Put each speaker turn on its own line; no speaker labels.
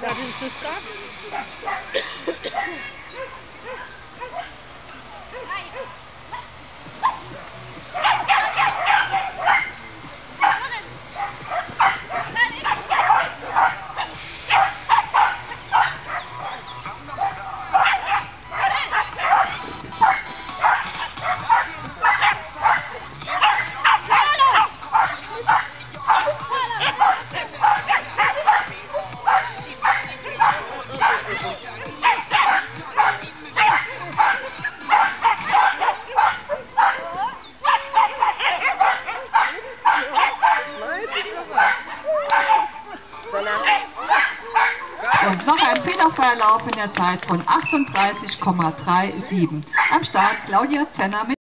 Davi, vocês cabem?
Und noch ein fehlerfreier Lauf in der Zeit von 38,37. Am Start Claudia Zenner mit